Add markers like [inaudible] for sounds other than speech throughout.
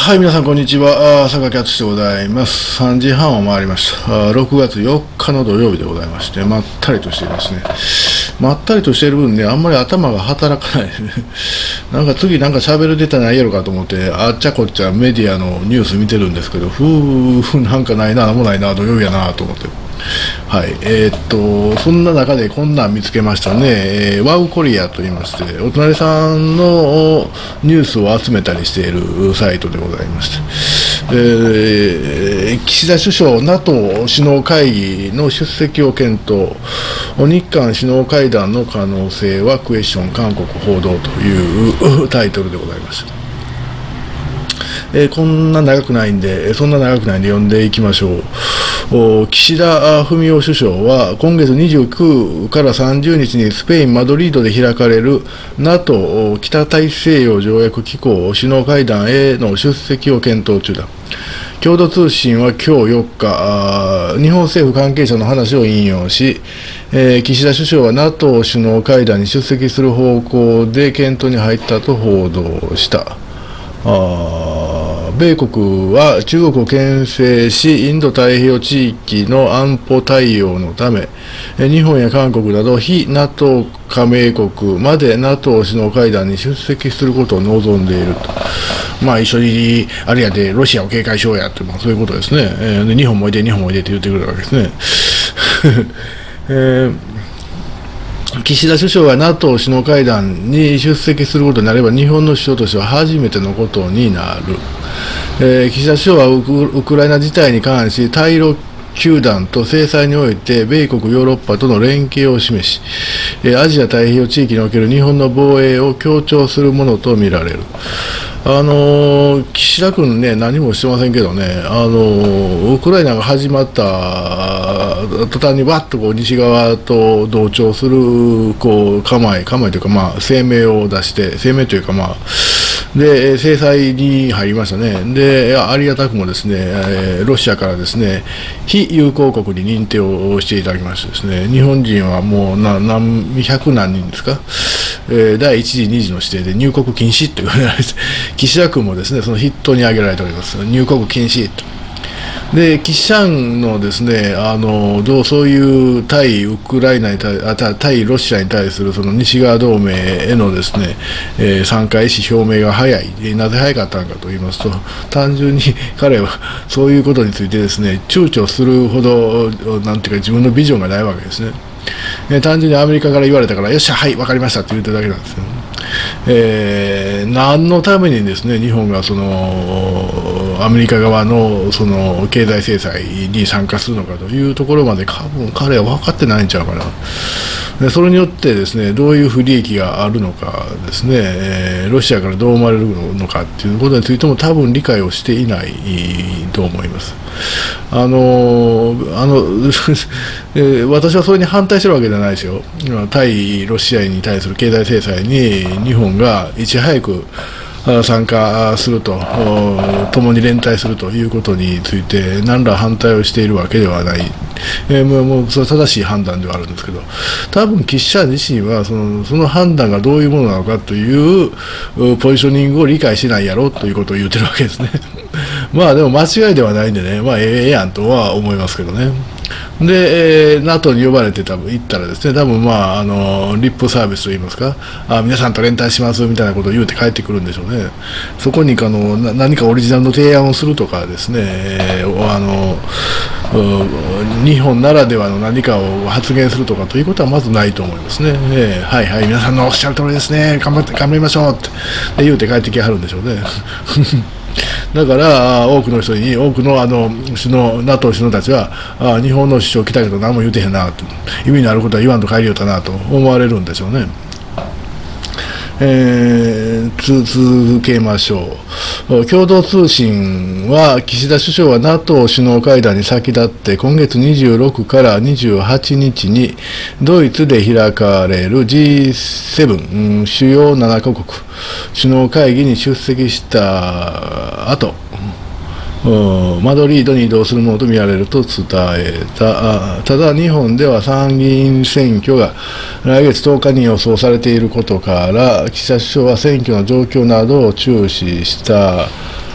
はい、皆さん、こんにちは。あ坂木敦でございます。3時半を回りました。6月4日の土曜日でございまして、まったりとしていますね。まったりとしている分ね、あんまり頭が働かない。[laughs] なんか次なんか喋る出たないやろかと思って、あっちゃこっちゃメディアのニュース見てるんですけど、ふー、なんかないな、もないな、土曜日やなと思って。はい、えー、っと、そんな中でこんなん見つけましたね、えー、ワウコリアといいまして、お隣さんのニュースを集めたりしているサイトでございまして、えー、岸田首相、NATO 首脳会議の出席を検討、日韓首脳会談の可能性はクエスチョン韓国報道という [laughs] タイトルでございます。えー、こんな長くないんで、そんな長くないんで読んでいきましょう。岸田文雄首相は今月29から30日にスペイン・マドリードで開かれる NATO 北大西洋条約機構首脳会談への出席を検討中だ。共同通信は今日4日、日本政府関係者の話を引用し、岸田首相は NATO 首脳会談に出席する方向で検討に入ったと報道した。米国は中国を牽制し、インド太平洋地域の安保対応のため、日本や韓国など非 NATO 加盟国まで NATO 首脳会談に出席することを望んでいると。まあ一緒に、あるいはでロシアを警戒しようやって、まあそういうことですね。えー、で日本もいて、日本もいてって言ってくるわけですね。[laughs] えー岸田首相が NATO 首脳会談に出席することになれば、日本の首相としては初めてのことになる。えー、岸田首相はウクライナ事態に関し、対ロ球団と制裁において、米国、ヨーロッパとの連携を示し、えー、アジア太平洋地域における日本の防衛を強調するものとみられる。あの岸田君ね、何もしてませんけどね、あのウクライナが始まった途端にわっとこう西側と同調するこう構え、構えというか、まあ、声明を出して、声明というか、まあ、で制裁に入りましたね、でありがたくもですね、え、ロシアからですね非友好国に認定をしていただきましてですね、日本人はもう何百何人ですか、え、第1次、2次の指定で入国禁止ということで、[laughs] 岸田君もですねその筆頭に挙げられております、入国禁止と。で、キシャンのですね、あの、どうそういう対ウクライナに対、あ対ロシアに対するその西側同盟へのですね、えー、参加意思表明が早い。なぜ早かったのかと言いますと、単純に [laughs] 彼はそういうことについてですね、躊躇するほど、なんていうか自分のビジョンがないわけですね。え単純にアメリカから言われたから、よっしゃ、はい、分かりましたって言っただけなんですよ。えー、何のためにですね日本がそのアメリカ側のその経済制裁に参加するのかというところまで多分彼は分かってないんちゃうかな。でそれによってですねどういう不利益があるのかですね、えー、ロシアからどう思われるのかっていうことについても多分理解をしていないと思います。あのあの、[laughs] 私はそれに反対してるわけじゃないですよ、対ロシアに対する経済制裁に日本がいち早く参加すると、共に連帯するということについて、何ら反対をしているわけではない、えー、もうそれは正しい判断ではあるんですけど、多分岸田自身はそのその判断がどういうものなのかというポジショニングを理解しないやろということを言ってるわけですね。[laughs] まあでも間違いではないんでね、まあええやんとは思いますけどね。で、えー、NATO に呼ばれて多分行ったらですね、多分まあ、あの、リップサービスといいますか、あ皆さんと連帯しますみたいなことを言うて帰ってくるんでしょうね。そこにあの何かオリジナルの提案をするとかですね、えー、あの、日本ならではの何かを発言するとかということはまずないと思いますね。えー、はいはい、皆さんのおっしゃる通りですね、頑張って、頑張りましょうって言うて帰ってきはるんでしょうね。だから多くの人に多くのあの首脳 NATO 首脳たちはあ日本の首相来たけど何も言うてへんなと意味のあることは言わんと帰りよったなと思われるんでしょうね。えー、続けましょう。共同通信は、岸田首相は NATO 首脳会談に先立って、今月26から28日に、ドイツで開かれる G7、主要7カ国首脳会議に出席した後、マドリードに移動するものとみられると伝えた。ただ、日本では参議院選挙が来月10日に予想されていることから、岸田首相は選挙の状況などを注視した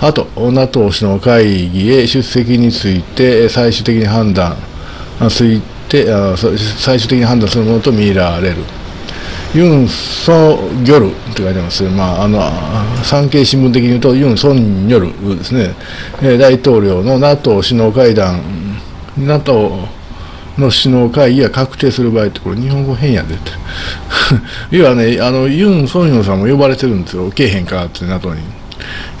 あと NATO 首脳会議へ出席について最終的に判断ついて最終的に判断するものと見られる。ユン・ソンギョルって書いてます、まあ、あの産経新聞的に言うとユン・ソンニョルですね、大統領の NATO 首脳会談、NATO の首脳会議が確定する場合って、これ、日本語変やでって。[laughs] 要はね、あのユン・ソンニョルさんも呼ばれてるんですよ、けえへんかって NATO に。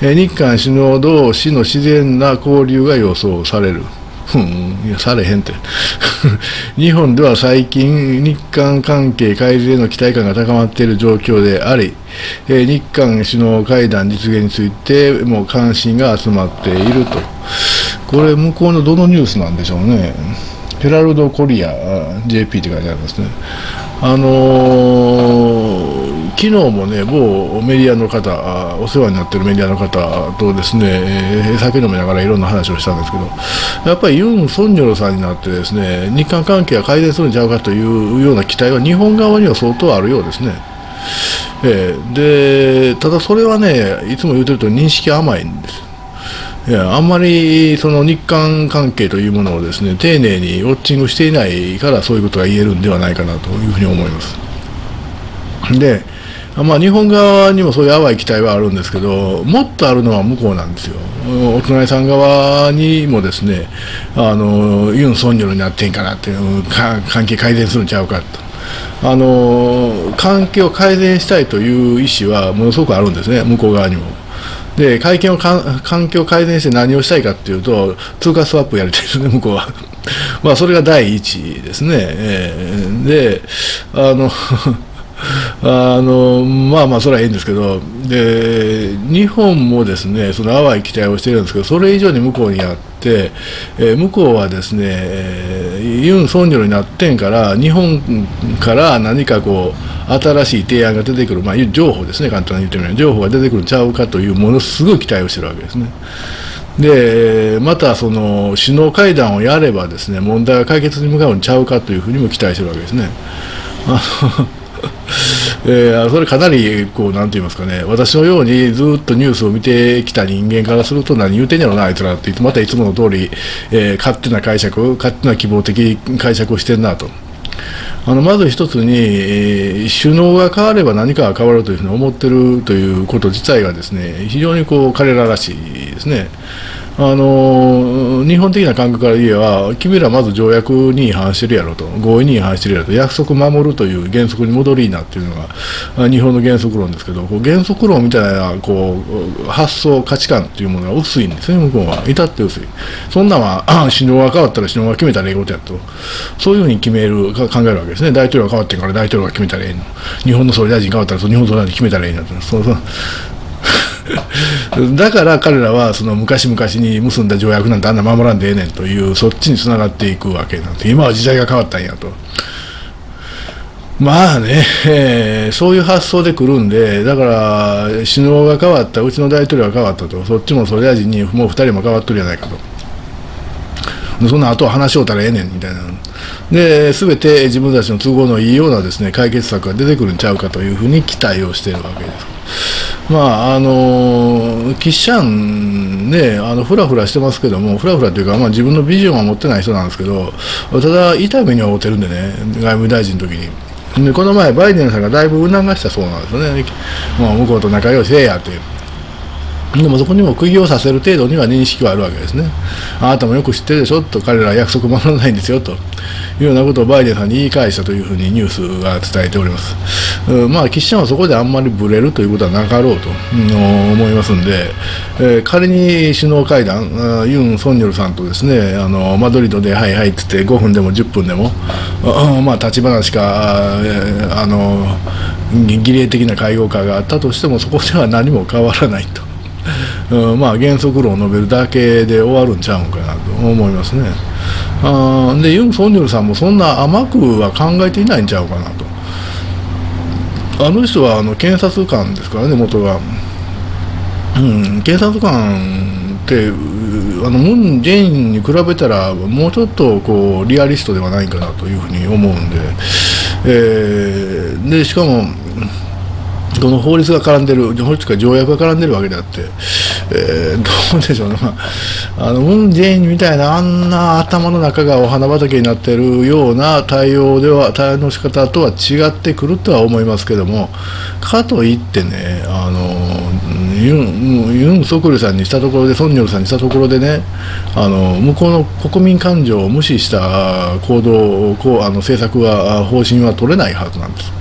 日韓首脳同士の自然な交流が予想される。うん、いや、されへんって。[laughs] 日本では最近、日韓関係改善への期待感が高まっている状況であり、え日韓首脳会談実現についてもう関心が集まっていると。これ、向こうのどのニュースなんでしょうね。ヘラルド・コリア JP って書いてありますね。あのー昨日もね、某メディアの方、お世話になってるメディアの方とですね、えー、酒飲みながらいろんな話をしたんですけど、やっぱりユン・ソンニョルさんになってですね、日韓関係が改善するんちゃうかというような期待は日本側には相当あるようですね。えー、でただそれはね、いつも言うてると認識甘いんです。いやあんまりその日韓関係というものをですね丁寧にウォッチングしていないからそういうことが言えるんではないかなというふうに思います。でまあ、日本側にもそういう淡い期待はあるんですけど、もっとあるのは向こうなんですよ。お隣さん側にもですね、あのユン・ソンニョルになってんかなっていう関係改善するんちゃうかと。あの関係を改善したいという意思はものすごくあるんですね、向こう側にも。で会見を環境を改善して何をしたいかっていうと通貨スワップやりたいですね向こうは [laughs] まあそれが第一ですね、えー、であの [laughs] あのまあまあそれはいいんですけどで日本もですねその淡い期待をしているんですけどそれ以上に向こうにあって、えー、向こうはですね、ユン・ソンニョルになってんから日本から何かこう新しい提案が出てくる、まあ、情報ですね簡単に言ってみれば情報が出てくるんちゃうかというものすごい期待をしてるわけですね。でまたその首脳会談をやればですね問題が解決に向かうんちゃうかというふうにも期待してるわけですね。あの [laughs] えー、それかなりこうなんて言いますかね私のようにずっとニュースを見てきた人間からすると何言うてんやろなあいつらってまたいつもの通り、えー、勝手な解釈勝手な希望的解釈をしてんなと。あのまず一つに、えー、首脳が変われば何かが変わるというふうに思ってるということ自体がですね非常にこう彼ららしいですね。あの日本的な感覚から言えば、君らまず条約に違反してるやろと、合意に違反してるやろと、約束守るという原則に戻りなっていうのが日本の原則論ですけど、こう原則論みたいなこう発想、価値観っていうものが薄いんですね、向こうは。至って薄い。そんなんは、首脳が変わったら首脳が決めたらええことやと、そういうふうに決める、考えるわけですね。大統領が変わってから大統領が決めたらええの。日本の総理大臣変わったら、日本総理大臣決めたらええのと。そうそう [laughs] だから彼らはその昔々に結んだ条約なんてあんな守らんでええねんというそっちにつながっていくわけなんで今は時代が変わったんやと。まあね、えー、そういう発想で来るんで、だから首脳が変わった、うちの大統領が変わったと、そっちも総理大臣にもう2人も変わっとるやないかと。そんな後は話し合うたらええねんみたいな。で、すべて自分たちの都合のいいようなですね、解決策が出てくるんちゃうかというふうに期待をしているわけです。まああのキッシャンねあのフラフラしてますけどもフラフラというか、まあ、自分のビジョンは持ってない人なんですけどただ痛い目には負ってるんでね外務大臣の時に。でこの前、バイデンさんがだいぶ促したそうなんですよね、まあ、向こうと仲良しせえやってでもそこにも釘を刺せる程度には認識はあるわけですね。あなたもよく知ってるでしょと、彼らは約束守らないんですよというようなことをバイデンさんに言い返したというふうにニュースが伝えております。うん、まあ、岸田はそこであんまりぶれるということはなかろうと、思いますんで、えー、仮に首脳会談、ユン・ソンニョルさんとですねあのマドリードではいはいって言って5分でも10分でも、あまあ、立ち話か、あの儀礼的な会合かがあったとしても、そこでは何も変わらないと。うん、まあ原則論を述べるだけで終わるんちゃうんかなと思いますね。あでユン・ソンニョルさんもそんな甘くは考えていないんちゃうかなと。あの人はあの検察官ですからね元が。うん、検察官ってあのムン・ジェインに比べたらもうちょっとこうリアリストではないかなというふうに思うんで,、えー、でしかもこの法律が絡んでる、法律か条約が絡んでるわけであって、えー、どうでしょうね、まあ、あのムン・ジェインみたいな、あんな頭の中がお花畑になってるような対応では、対応の仕方とは違ってくるとは思いますけども、かといってね、あのユンユン・ソクルさんにしたところで、ソンニョルさんにしたところでね、あの向こうの国民感情を無視した行動、こうあの政策は、方針は取れないはずなんです。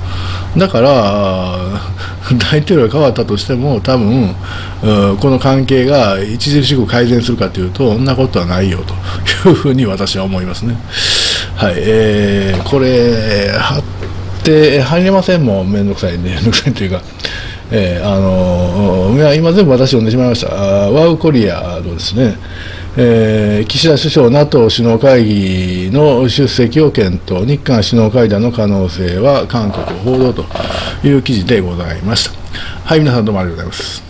だから大統領が変わったとしても多分この関係が著しく改善するかというとそんなことはないよというふうに私は思いますね。はいえー、これ貼って入れませんもん面倒くさい面倒くさいというか。えー、あのいや今全部私読んでしまいましたワウコリアのですねえー、岸田首相、NATO 首脳会議の出席を検討、日韓首脳会談の可能性は韓国報道という記事でございました。はい、皆さんどうもありがとうございます。